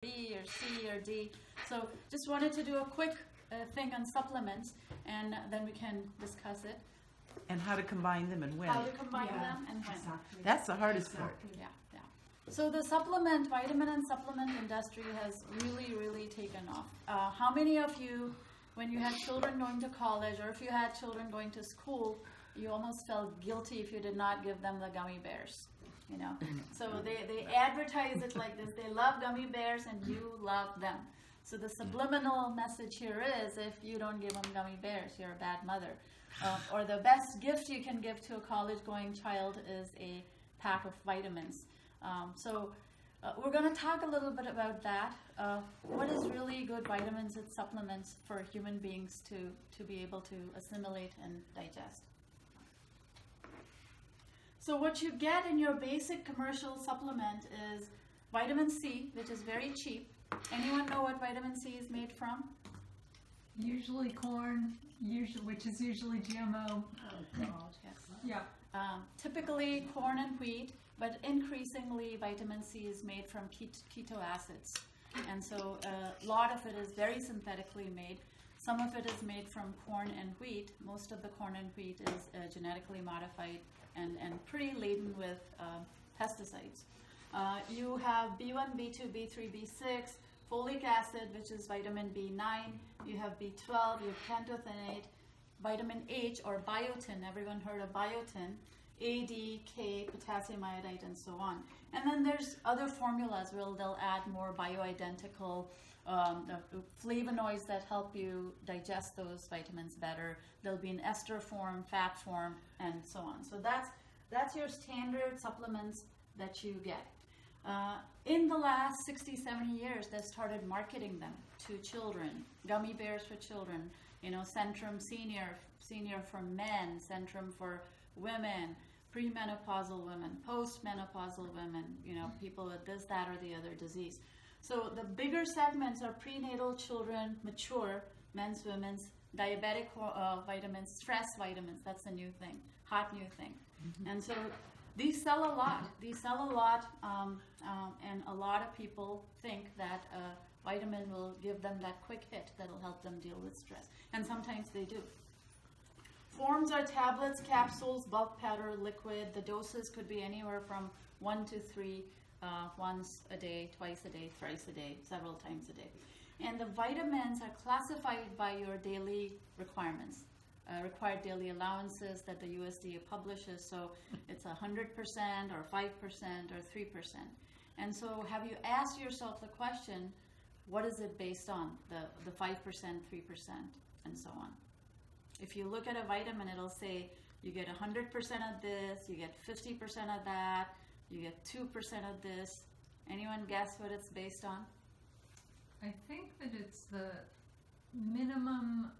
B or C or D. So just wanted to do a quick uh, thing on supplements, and then we can discuss it. And how to combine them and when. How to combine Yeah, them and when. Exactly. That's the hardest part. Yeah, yeah. So the supplement, vitamin and supplement industry has really, really taken off. Uh, how many of you, when you had children going to college, or if you had children going to school, you almost felt guilty if you did not give them the gummy bears? You know, so they, they advertise it like this. They love gummy bears, and you love them. So the subliminal message here is: if you don't give them gummy bears, you're a bad mother. Uh, or the best gift you can give to a college-going child is a pack of vitamins. Um, so uh, we're going to talk a little bit about that. Uh, what is really good vitamins and supplements for human beings to, to be able to assimilate and digest? So what you get in your basic commercial supplement is vitamin C, which is very cheap. Anyone know what vitamin C is made from? Usually corn, usually, which is usually GMO. Oh God, yes. Yeah. Um, typically corn and wheat, but increasingly vitamin C is made from keto acids. And so a lot of it is very synthetically made. Some of it is made from corn and wheat. Most of the corn and wheat is uh, genetically modified and, and pretty laden with um, pesticides. Uh, you have B1, B2, B3, B6, folic acid, which is vitamin B9. You have B12, you have pantothenate, vitamin H or biotin. Everyone heard of biotin? A, D, K, potassium iodide, and so on. And then there's other formulas where they'll add more bioidentical um, the flavonoids that help you digest those vitamins better. They'll be in ester form, fat form, and so on. So that's that's your standard supplements that you get. Uh, in the last 60, 70 years, they started marketing them to children. Gummy bears for children. You know, Centrum Senior, Senior for men, Centrum for women, premenopausal women, postmenopausal women. You know, people with this, that, or the other disease. So the bigger segments are prenatal children, mature, men's, women's, diabetic uh, vitamins, stress vitamins. That's a new thing, hot new thing. And so these sell a lot. These sell a lot, um, um, and a lot of people think that a vitamin will give them that quick hit that'll help them deal with stress. And sometimes they do. Forms are tablets, capsules, bulk powder, liquid. The doses could be anywhere from one to three, uh, once a day, twice a day, thrice a day, several times a day. And the vitamins are classified by your daily requirements, uh, required daily allowances that the USDA publishes. So it's 100% or 5% or 3%. And so have you asked yourself the question, what is it based on, the, the 5%, 3%, and so on? If you look at a vitamin, it'll say you get 100% of this, you get 50% of that, you get 2% of this. Anyone guess what it's based on? I think that it's the minimum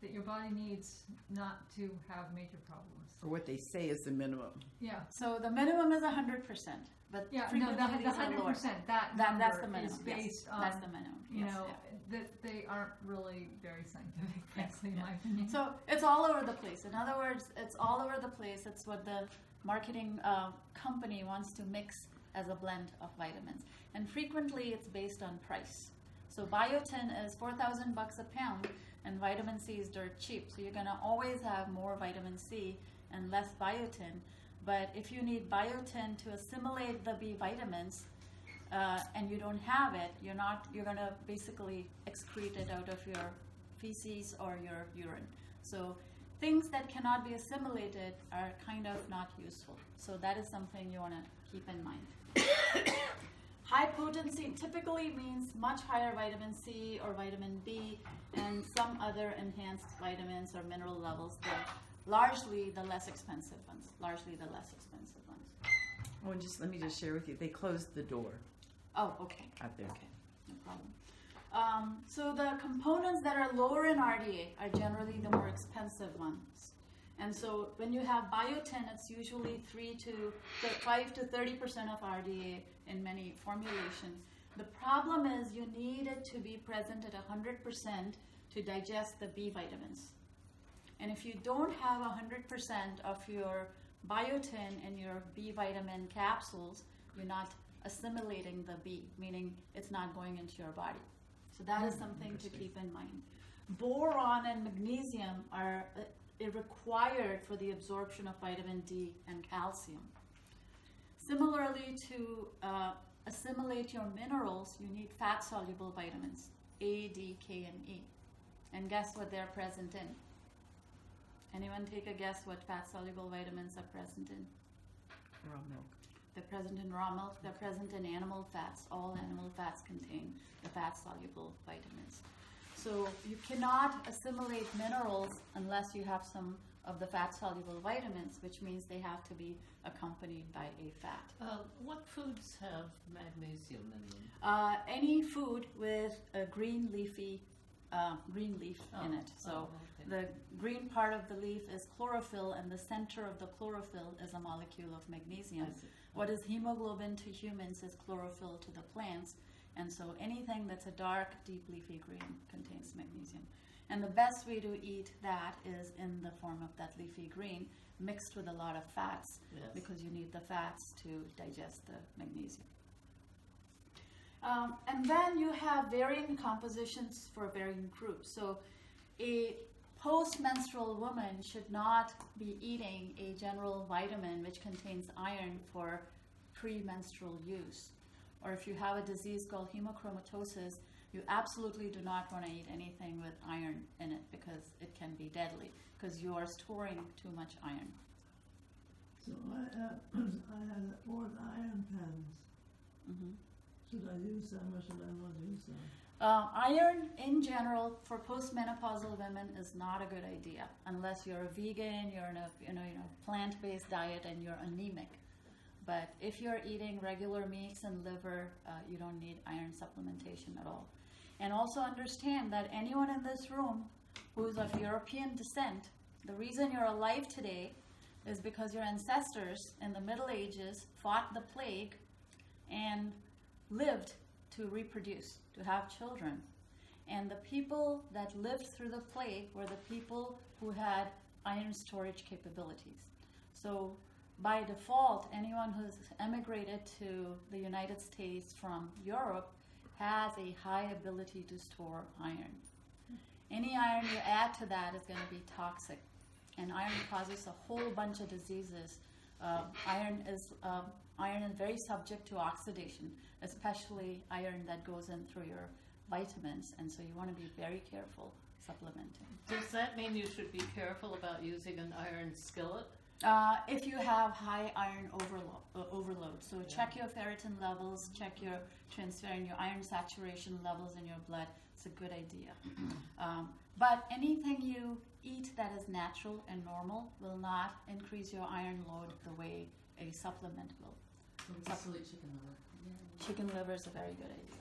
that your body needs not to have major problems. Or what they say is the minimum. Yeah. So the minimum is 100%, but Yeah, no, the, the these are hundred lower. percent, that That, that's the minimum. is yes. based on, that's the minimum. you yes, know, yeah. that they aren't really very scientific, Yes, frankly, in yeah. my opinion. So it's all over the place. In other words, it's all over the place. It's what the marketing uh, company wants to mix as a blend of vitamins, and frequently it's based on price. So biotin is four thousand bucks a pound, and vitamin C is dirt cheap. So you're gonna always have more vitamin C and less biotin. But if you need biotin to assimilate the B vitamins, uh, and you don't have it, you're not. You're gonna basically excrete it out of your feces or your urine. So things that cannot be assimilated are kind of not useful. So that is something you want to keep in mind. High potency typically means much higher vitamin C or vitamin B and some other enhanced vitamins or mineral levels largely the less expensive ones. Largely the less expensive ones. Oh, and just let me just share with you, they closed the door Oh, okay. out there. Okay. Um, so the components that are lower in RDA are generally the more expensive ones. And so when you have biotin, it's usually three to five to thirty percent of RDA in many formulations. The problem is you need it to be present at hundred percent to digest the B vitamins. And if you don't have hundred percent of your biotin in your B vitamin capsules, you're not assimilating the B, meaning it's not going into your body. So that is something to keep in mind. Boron and magnesium are uh, required for the absorption of vitamin D and calcium. Similarly, to uh, assimilate your minerals, you need fat soluble vitamins A, D, K, and E. And guess what they're present in? Anyone take a guess what fat soluble vitamins are present in? Raw milk. They're present in raw milk, they're present in animal fats. All animal fats contain the fat soluble vitamins. So you cannot assimilate minerals unless you have some of the fat soluble vitamins, which means they have to be accompanied by a fat. Uh, what foods have magnesium in them? Uh, any food with a green leafy, uh, green leaf in Oh, it. So oh, okay. the green part of the leaf is chlorophyll, and the center of the chlorophyll is a molecule of magnesium. What is hemoglobin to humans is chlorophyll to the plants. And so anything that's a dark, deep leafy green contains magnesium. And the best way to eat that is in the form of that leafy green mixed with a lot of fats Yes. because you need the fats to digest the magnesium. Um, and then you have varying compositions for varying groups. So a post-menstrual woman should not be eating a general vitamin which contains iron for premenstrual use. Or if you have a disease called hemochromatosis, you absolutely do not want to eat anything with iron in it because it can be deadly because you are storing too much iron. So I have, I had four iron pens. hmm Should I use them or should I not use them? Uh, iron in general for postmenopausal women is not a good idea unless you're a vegan, you're in a you know, you know plant-based diet, and you're anemic. But if you're eating regular meats and liver, uh, you don't need iron supplementation at all. And also understand that anyone in this room who's of European descent, the reason you're alive today is because your ancestors in the Middle Ages fought the plague and lived to reproduce, to have children. And the people that lived through the plague were the people who had iron storage capabilities. So, by default, anyone who's emigrated to the United States from Europe has a high ability to store iron. Any iron you add to that is going to be toxic, and iron causes a whole bunch of diseases. Uh, iron is um, iron is very subject to oxidation, especially iron that goes in through your vitamins, and so you want to be very careful supplementing. Does that mean you should be careful about using an iron skillet? Uh, if you have high iron overload, uh, overload, so check your ferritin levels, check your transferrin, your iron saturation levels in your blood. It's a good idea. um, but anything you eat that is natural and normal will not increase your iron load the way a supplement will. Chicken liver is a very good idea.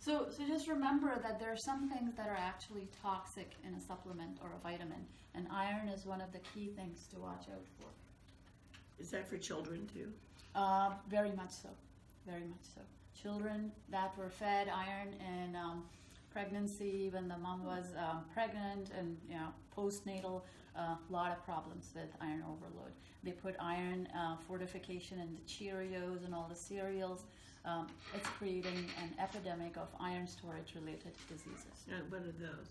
So, so just remember that there are some things that are actually toxic in a supplement or a vitamin, and iron is one of the key things to watch out for. Is that for children too? Uh, very much so. Very much so. Children that were fed iron in um, pregnancy, when the mom was um, pregnant, and you know postnatal, a lot of problems with iron overload. They put iron uh, fortification in the Cheerios and all the cereals. Um, it's creating an epidemic of iron storage related diseases. Uh, what are those?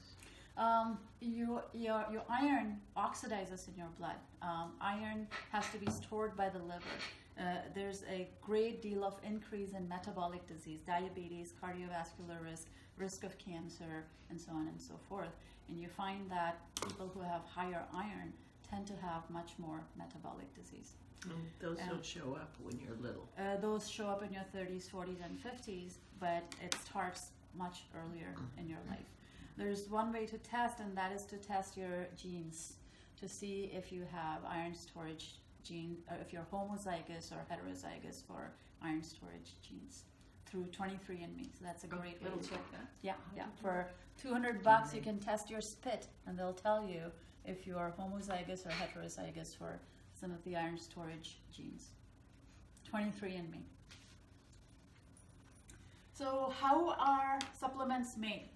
Um, your, your, your iron oxidizes in your blood. Um, iron has to be stored by the liver. Uh, there's a great deal of increase in metabolic disease, diabetes, cardiovascular risk, risk of cancer, and so on and so forth. And you find that people who have higher iron tend to have much more metabolic disease. Oh, those don't show up when you're little. Uh, those show up in your 30s, 40s, and 50s, but it starts much earlier in your life. There's one way to test, and that is to test your genes to see if you have iron storage gene, or if you're homozygous or heterozygous for iron storage genes through 23andMe. So that's a great It'll check that. yeah, yeah. For 200 bucks, you can test your spit, and they'll tell you if you are homozygous or heterozygous for some of the iron storage genes. 23andMe. So, how are supplements made?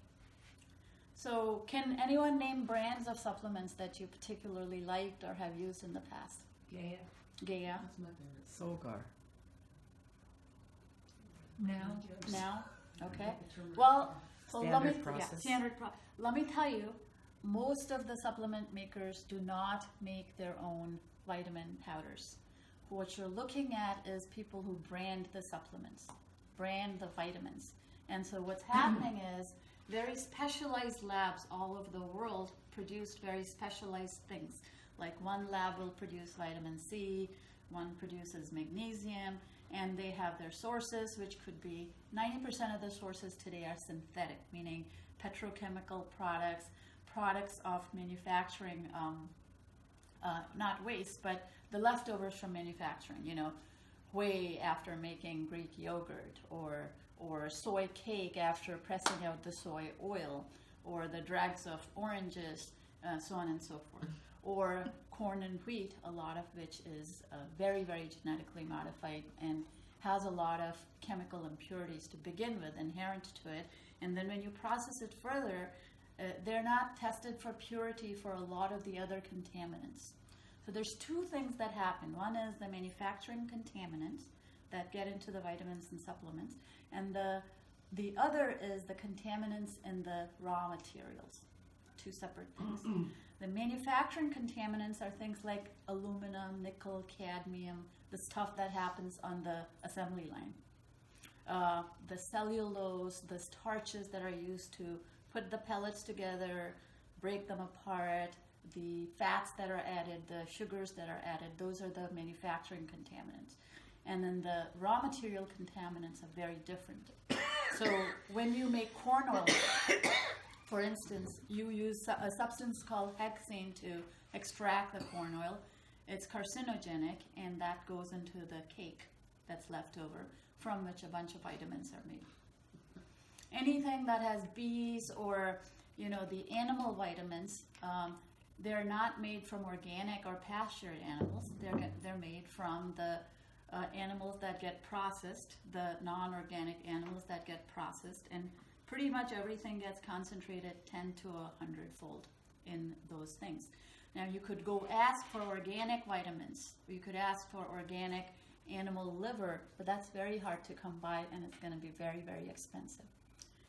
So, can anyone name brands of supplements that you particularly liked or have used in the past? Yeah. Gaia. That's my favorite. Solgar. Now. now, okay? Well, so let me, Standard yeah, process. standard pro, let me tell you, most of the supplement makers do not make their own vitamin powders. What you're looking at is people who brand the supplements, brand the vitamins. And so what's happening is very specialized labs all over the world produce very specialized things. Like one lab will produce vitamin C, one produces magnesium, and they have their sources, which could be 90% of the sources today are synthetic, meaning petrochemical products, products of manufacturing, um, uh, not waste, but the leftovers from manufacturing, you know, whey after making Greek yogurt, or, or soy cake after pressing out the soy oil, or the dregs of oranges, uh, so on and so forth. Or corn and wheat, a lot of which is uh, very, very genetically modified and has a lot of chemical impurities to begin with inherent to it. And then when you process it further, uh, they're not tested for purity for a lot of the other contaminants. So there's two things that happen. One is the manufacturing contaminants that get into the vitamins and supplements, and the the other is the contaminants in the raw materials. Two separate things. the manufacturing contaminants are things like aluminum, nickel, cadmium, the stuff that happens on the assembly line. Uh, the cellulose, the starches that are used to put the pellets together, break them apart, the fats that are added, the sugars that are added, those are the manufacturing contaminants. And then the raw material contaminants are very different. So when you make corn oil, for instance, you use a substance called hexane to extract the corn oil. It's carcinogenic, and that goes into the cake that's left over, from which a bunch of vitamins are made. Anything that has bees or you know the animal vitamins, um, they're not made from organic or pastured animals. They're they're made from the uh, animals that get processed, the non-organic animals that get processed, and pretty much everything gets concentrated 10 to a hundredfold in those things. Now you could go ask for organic vitamins. You could ask for organic animal liver, but that's very hard to come by, and it's going to be very, very expensive.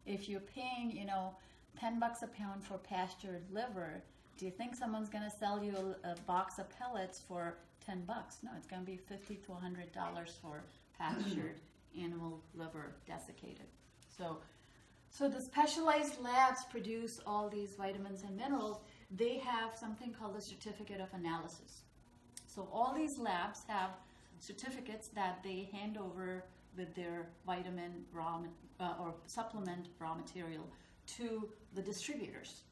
If you're paying, you know, 10 bucks a pound for pastured liver, do you think someone's going to sell you a, a box of pellets for 10 bucks? No, it's going to be 50 to 100 dollars for pastured animal liver desiccated. So, so the specialized labs produce all these vitamins and minerals. They have something called a certificate of analysis. So all these labs have certificates that they hand over with their vitamin raw uh, or supplement raw material to the distributors.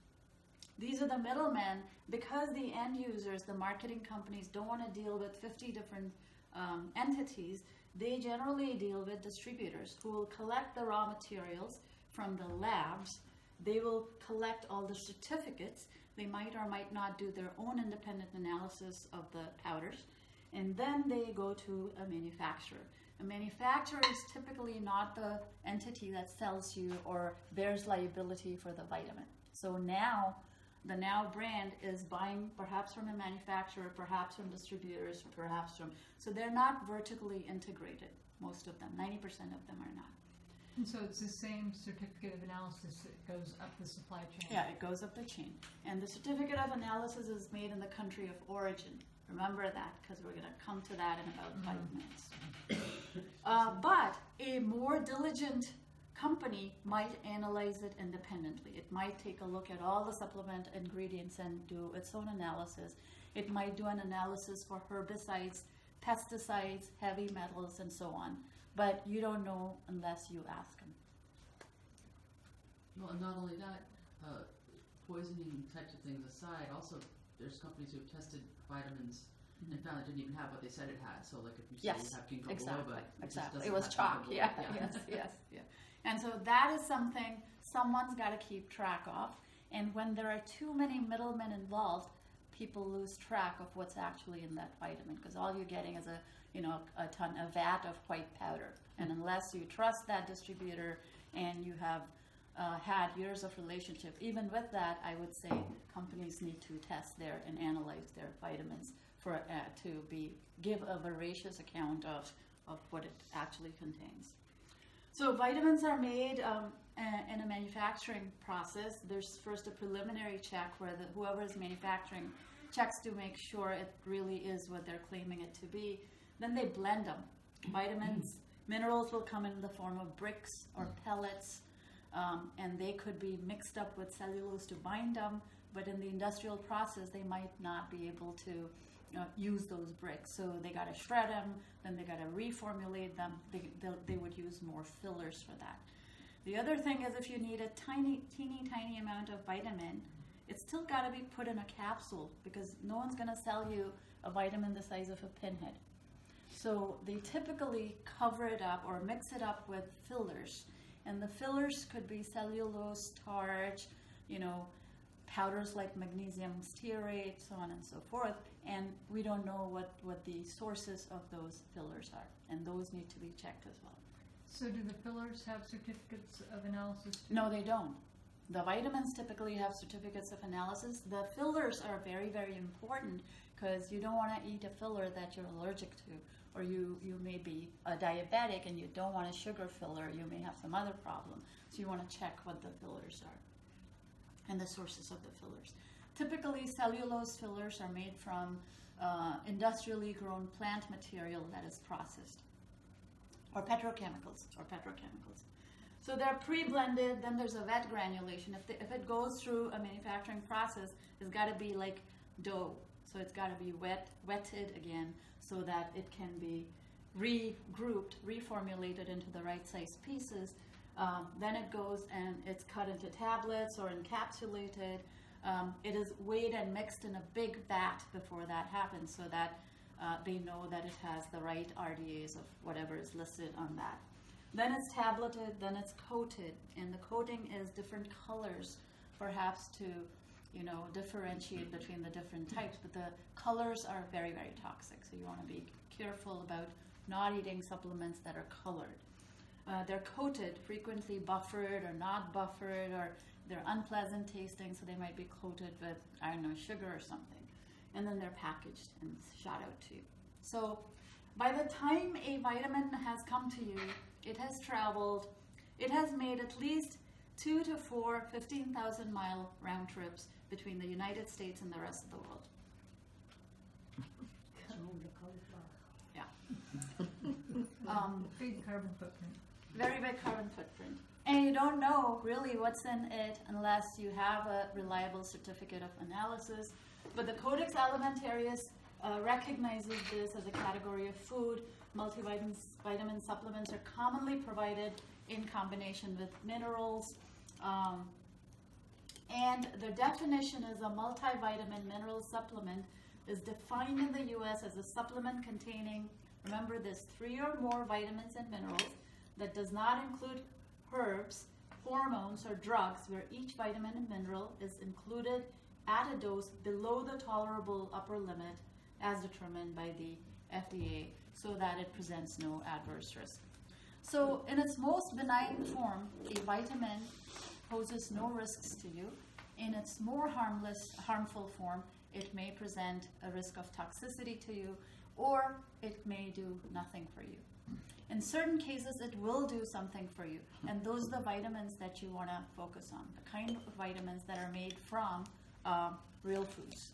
These are the middlemen because the end users, the marketing companies, don't want to deal with 50 different um, entities. They generally deal with distributors who will collect the raw materials from the labs. They will collect all the certificates. They might or might not do their own independent analysis of the powders. And then they go to a manufacturer. A manufacturer is typically not the entity that sells you or bears liability for the vitamin. So now, the Now brand is buying perhaps from a manufacturer, perhaps from distributors, perhaps from. So they're not vertically integrated, most of them. 90% of them are not. And so it's the same certificate of analysis that goes up the supply chain. Yeah, it goes up the chain. And the certificate of analysis is made in the country of origin. Remember that because we're going to come to that in about five minutes. Uh, but a more diligent company might analyze it independently. It might take a look at all the supplement ingredients and do its own analysis. It might do an analysis for herbicides, pesticides, heavy metals, and so on. But you don't know unless you ask them. Well, and not only that, uh, poisoning types of things aside, also there's companies who have tested vitamins and found it didn't even have what they said it had. So, like if you say Yes, you have ginkgo Exactly, biloba, it exactly. doesn't It was chalk, ginkgo yeah, yes, yes, yeah. And so that is something someone's got to keep track of. And when there are too many middlemen involved, people lose track of what's actually in that vitamin because all you're getting is a, you know, a ton, a vat of white powder. And unless you trust that distributor and you have uh, had years of relationship, even with that, I would say companies need to test their and analyze their vitamins for uh, to be give a veracious account of of what it actually contains. So vitamins are made um, in a manufacturing process. There's first a preliminary check where the, whoever is manufacturing checks to make sure it really is what they're claiming it to be. Then they blend them. Vitamins, minerals will come in the form of bricks or pellets, um, and they could be mixed up with cellulose to bind them. But in the industrial process, they might not be able to uh, use those bricks. So they got to shred them, then they got to reformulate them. They, they'll- they would use more fillers for that. The other thing is if you need a tiny, teeny, tiny amount of vitamin, it's still got to be put in a capsule because no one's going to sell you a vitamin the size of a pinhead. So they typically cover it up or mix it up with fillers. And the fillers could be cellulose, starch, you know, powders like magnesium stearate, so on and so forth. And we don't know what, what the sources of those fillers are. And those need to be checked as well. So do the fillers have certificates of analysis too? No, they don't. The vitamins typically have certificates of analysis. The fillers are very, very important because you don't want to eat a filler that you're allergic to, or you, you may be a diabetic and you don't want a sugar filler. You may have some other problem. So you want to check what the fillers are and the sources of the fillers. Typically, cellulose fillers are made from uh, industrially grown plant material that is processed, or petrochemicals, or petrochemicals. So they're pre-blended. Then there's a wet granulation. If, the, if it goes through a manufacturing process, it's got to be like dough. So it's got to be wet, wetted again, so that it can be regrouped, reformulated into the right size pieces. Um, then it goes and it's cut into tablets or encapsulated. Um, it is weighed and mixed in a big vat before that happens, so that uh, they know that it has the right RDAs of whatever is listed on that. Then it's tableted, then it's coated, and the coating is different colors, perhaps to, you know, differentiate between the different types. But the colors are very, very toxic, so you want to be careful about not eating supplements that are colored. Uh, they're coated, frequently buffered or not buffered, or they're unpleasant tasting, so they might be coated with, I don't know, sugar or something. And then they're packaged and shot out to you. So by the time a vitamin has come to you, it has traveled, it has made at least two to four 15,000 mile round trips between the United States and the rest of the world. Um, Big carbon footprint. very big carbon footprint. And you don't know really what's in it unless you have a reliable certificate of analysis. But the Codex Alimentarius uh, recognizes this as a category of food. Multivitamins vitamin supplements are commonly provided in combination with minerals. Um, and the definition is a multivitamin mineral supplement is defined in the US as a supplement containing, remember this, three or more vitamins and minerals that does not include herbs, hormones, or drugs where each vitamin and mineral is included at a dose below the tolerable upper limit as determined by the FDA so that it presents no adverse risk. So in its most benign form, a vitamin poses no risks to you. In its more harmless, harmful form, it may present a risk of toxicity to you, or it may do nothing for you. In certain cases, it will do something for you, and those are the vitamins that you want to focus on. The kind of vitamins that are made from uh, real foods,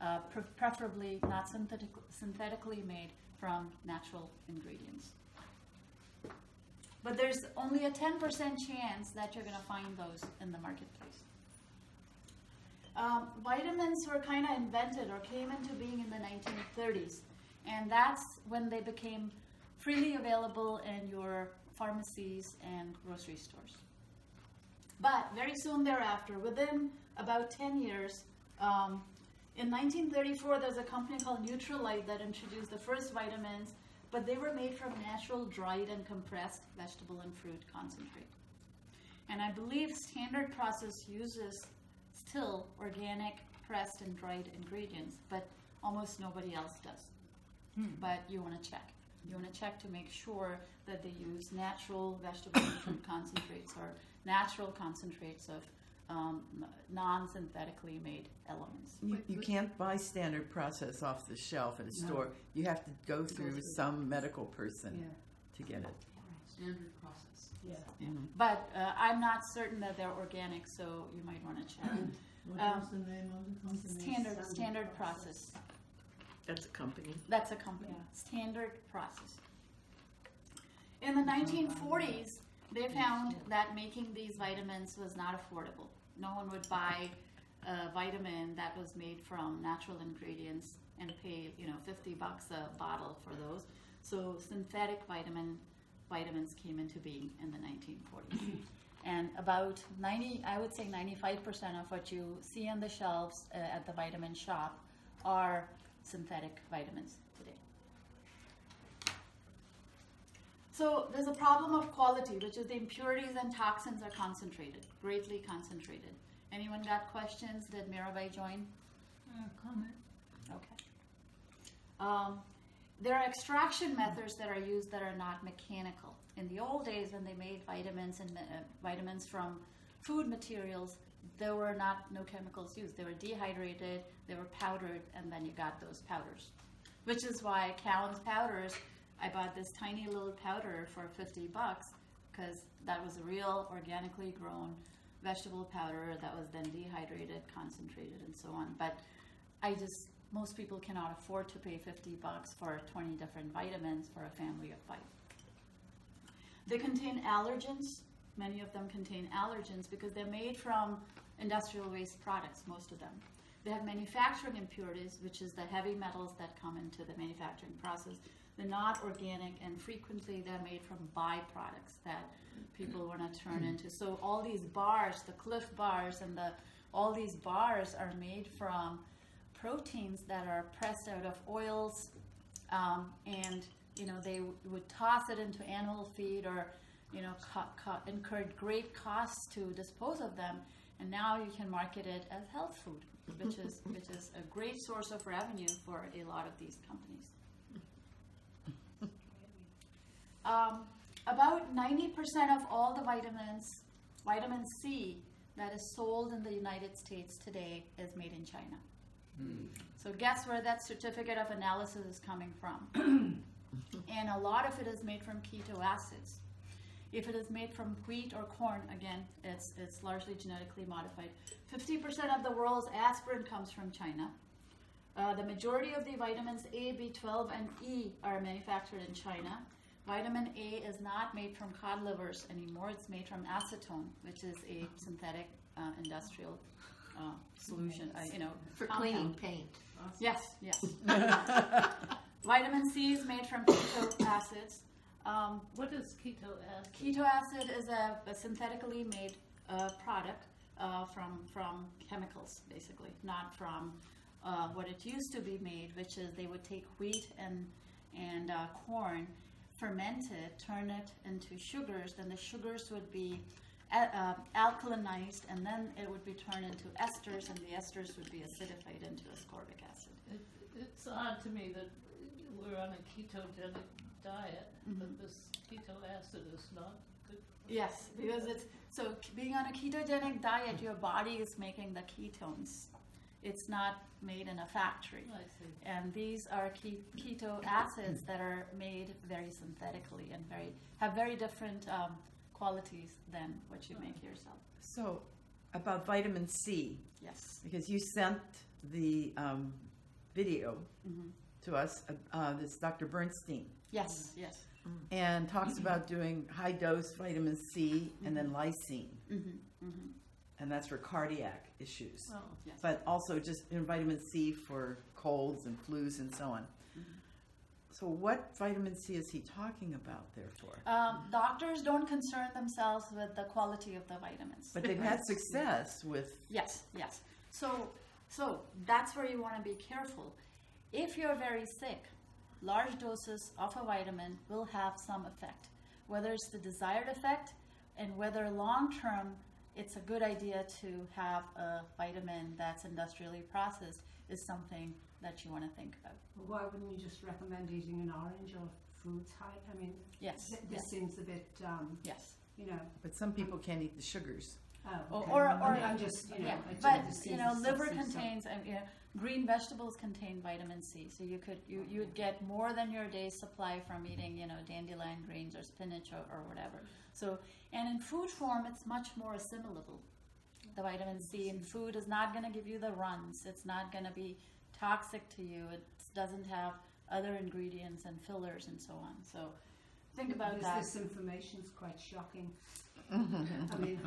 uh, pre- preferably not synthetic- synthetically made from natural ingredients. But there's only a 10% chance that you're going to find those in the marketplace. Um, vitamins were kind of invented or came into being in the 1930s, and that's when they became freely available in your pharmacies and grocery stores. But very soon thereafter, within about 10 years, um, in 1934, there's a company called Nutrilite that introduced the first vitamins, but they were made from natural dried and compressed vegetable and fruit concentrate. And I believe standard process uses still organic pressed and dried ingredients, but almost nobody else does. Hmm. But you want to check. You want to check to make sure that they use natural vegetable and fruit concentrates or natural concentrates of um, non-synthetically made elements. You, you can't buy standard process off the shelf at a store. You have to go through through- some medical person Yeah. to get it. Standard process. Yeah. But uh, I'm not certain that they're organic, so you might want to check. What Um, was the name of the company? Standard, standard process. That's a company. That's a company. Standard process. In the 1940s, they found that making these vitamins was not affordable. No one would buy a vitamin that was made from natural ingredients and pay, you know, 50 bucks a bottle for those. So synthetic vitamin vitamins came into being in the 1940s. And about 90, I would say 95% of what you see on the shelves uh, at the vitamin shop are synthetic vitamins today. So there's a problem of quality, which is the impurities and toxins are concentrated, greatly concentrated. Anyone got questions? Did Mirabai join? Uh, comment? Okay. Um, there are extraction methods that are used that are not mechanical. In the old days, when they made vitamins and uh, vitamins from food materials, there were not no chemicals used. They were dehydrated, they were powdered, and then you got those powders. Which is why Callan's powders, I bought this tiny little powder for 50 bucks because that was a real organically grown vegetable powder that was then dehydrated, concentrated, and so on. But I just most people cannot afford to pay 50 bucks for 20 different vitamins for a family of five. They contain allergens. Many of them contain allergens because they're made from industrial waste products, most of them. They have manufacturing impurities, which is the heavy metals that come into the manufacturing process. They're not organic, and frequently they're made from byproducts that people want to turn into. So all these bars, the Clif bars, and the all these bars are made from proteins that are pressed out of oils, um, and you know they w- would toss it into animal feed or you know incurred great costs to dispose of them, and now you can market it as health food, which is which is a great source of revenue for a lot of these companies. Um, about 90% of all the vitamins, vitamin C, that is sold in the United States today is made in China. So guess where that certificate of analysis is coming from? and a lot of it is made from keto acids. If it is made from wheat or corn, again, it's, it's largely genetically modified. 50% of the world's aspirin comes from China. Uh, the majority of the vitamins A, B12, and E are manufactured in China. Vitamin A is not made from cod livers anymore. It's made from acetone, which is a synthetic uh, industrial uh, solution. Uh, you know, For compound. cleaning paint. Yes, yes. Vitamin C is made from keto acids. Um, What is keto acid? keto acid is a, a synthetically made uh, product uh, from from chemicals, basically, not from uh, what it used to be made, which is they would take wheat and and uh, corn, ferment it, turn it into sugars. Then the sugars would be uh, alkalinized, and then it would be turned into esters, and the esters would be acidified into ascorbic acid. It, it's odd to me that we're on a ketogenic diet, Mm-hmm. but this keto acid is not good. Yes, because it's so being on a ketogenic diet, your body is making the ketones. It's not made in a factory. I see. And these are ke- keto acids that are made very synthetically and very have very different um, qualities than what you make yourself. So, about vitamin C, Yes. because you sent the um, video Mhm. to us. Uh, uh, this Dr. Bernstein Yes. Yes. and talks about doing high dose vitamin C and then lysine, hmm hmm and that's for cardiac issues. Oh, Yes. But also just you know, vitamin C for colds and flus and so on. So, what vitamin C is he talking about, therefore? Um, doctors don't concern themselves with the quality of the vitamins. But they've had success with Yes, yes. So, so that's where you want to be careful. If you're very sick, large doses of a vitamin will have some effect. Whether it's the desired effect and whether long term it's a good idea to have a vitamin that's industrially processed is something that you want to think about. Well, Why wouldn't you just recommend eating an orange or fruit type? I mean, Yes, th- this yes, seems a bit, um, yes. you know, But some people can't eat the sugars. Oh, Or- okay. or- I or- mean, I'm just, you know, Yeah, I but the you know, liver contains, um, you know, green vegetables contain vitamin C, so you could you you would get more than your day's supply from eating, you know, dandelion greens or spinach or, or whatever. So, and in food form, it's much more assimilable. The vitamin C in food is not going to give you the runs. It's not going to be toxic to you. It doesn't have other ingredients and fillers and so on. So, think about Because that. This information is quite shocking. I mean,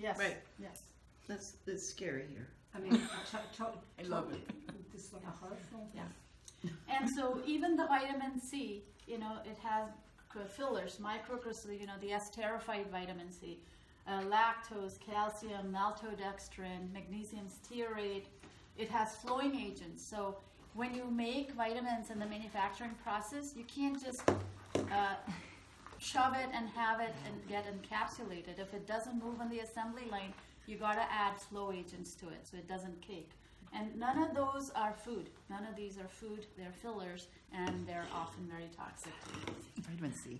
Yes. Right. Yes. That's, that's scary here. I mean, to, to, I love it. This is like a hurtful. Yeah. And so even the vitamin C, you know, it has c- fillers, microcrystal, you know, the esterified vitamin C, uh, lactose, calcium, maltodextrin, magnesium stearate. It has flowing agents. So when you make vitamins in the manufacturing process, you can't just uh, shove it and have it and get encapsulated. If it doesn't move on the assembly line, you gotta add flow agents to it so it doesn't cake. And none of those are food. None of these are food. They're fillers, and they're often very toxic. Vitamin C.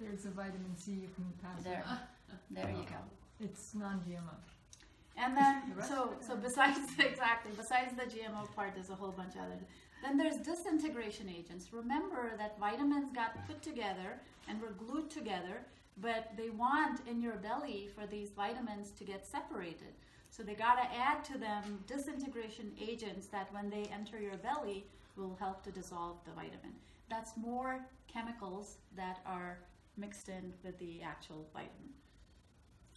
There's a vitamin C you can pass. There, there you go. It's non-GMO. And then, The so so besides exactly besides the GMO part, there's a whole bunch of other. Then there's disintegration agents. Remember that vitamins got put together and were glued together, but they want in your belly for these vitamins to get separated. So they got to add to them disintegration agents that when they enter your belly will help to dissolve the vitamin. That's more chemicals that are mixed in with the actual vitamin.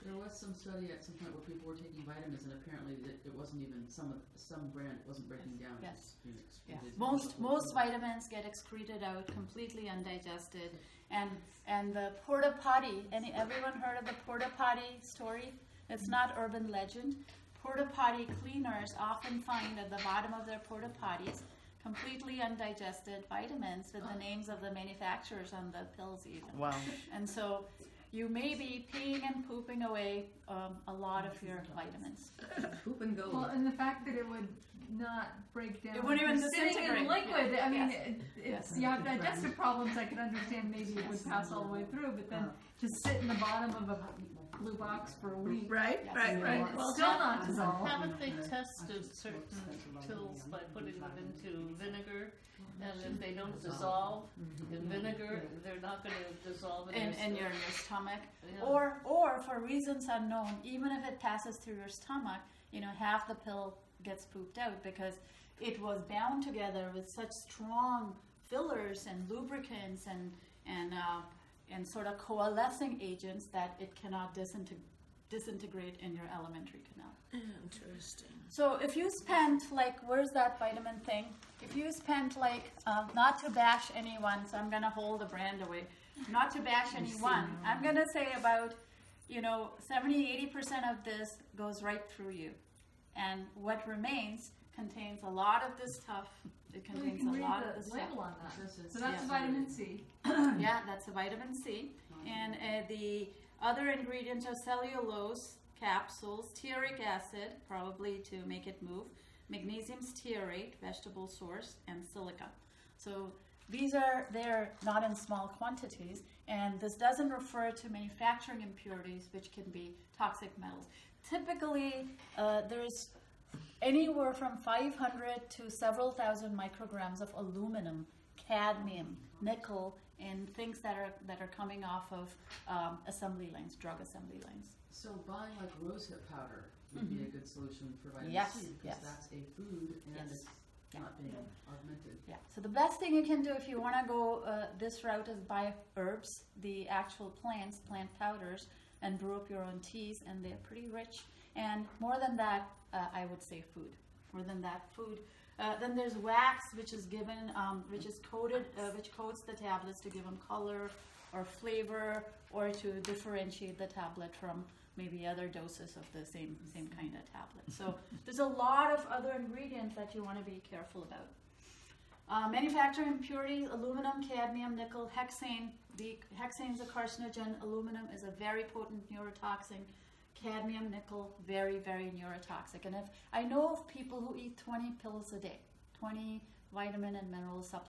There was some study at some point where people were taking vitamins and apparently it, it wasn't even, some of, some brand wasn't breaking down. it Yes. was being Yeah. excreted. Most most vitamins get excreted out completely undigested, and and the porta potty. Any everyone heard of the porta potty story? It's not urban legend. Porta potty cleaners often find at the bottom of their porta potties completely undigested vitamins with the names of the manufacturers on the pills even. Wow. And so you may be peeing and pooping away um, a lot of your vitamins. Poop and go. Well, and the fact that it would not break down. It wouldn't even if sitting in disintegrate. liquid. I mean, Yes. it, it's you have digestive problems. I can understand maybe it would pass all the way through, but then to sit in the bottom of a blue box for a week Right, Yes. right, right. and Well, still not dissolved. Haven't they tested certain pills by putting them into vinegar? And if they don't dissolve in vinegar, they're not gonna dissolve in in, your in your, stomach. your stomach Yeah. or or for reasons unknown even if it passes through your stomach you know half the pill gets pooped out because it was bound together with such strong fillers and lubricants and and uh, and sort of coalescing agents that it cannot disinteg- disintegrate in your alimentary canal Interesting. so if you spent like, where's that vitamin thing? If you spent like, um, not to bash anyone, so I'm gonna hold the brand away. Not to bash anyone, I'm gonna say about, you know, 70, 80 percent of this goes right through you, and what remains contains a lot of this stuff. It Well, you contains can a read lot the of this stuff. label on that. Says it's So that's Yeah. vitamin C. Yeah, that's the vitamin C. And uh, the other ingredients are cellulose capsules, stearic acid, probably to make it move, magnesium stearate, vegetable source, and silica. So these are they're not in small quantities, and this doesn't refer to manufacturing impurities, which can be toxic metals. Typically, uh, there's anywhere from 500 to several thousand micrograms of aluminum, cadmium, nickel, and things that are that are coming off of um, assembly lines, drug assembly lines. So buying like rosehip powder would be a good solution for vitamin Yes, C yes. because that's a food and Yes. it's Yeah. not being augmented. Yeah. So the best thing you can do if you want to go uh, this route is buy herbs, the actual plants, plant powders, and brew up your own teas, and they're pretty rich. And more than that, uh, I would say food. More than that, food. Uh, then there's wax, which is given, um, which is coated, uh, which coats the tablets to give them color or flavor, or to differentiate the tablet from maybe other doses of the same same kind of tablet. So there's a lot of other ingredients that you want to be careful about. Uh, manufacturing impurities, aluminum, cadmium, nickel, hexane. The hexane is a carcinogen. Aluminum is a very potent neurotoxin. Cadmium, nickel, very, very neurotoxic. And if I know of people who eat 20 pills a day, 20 vitamin and mineral supplements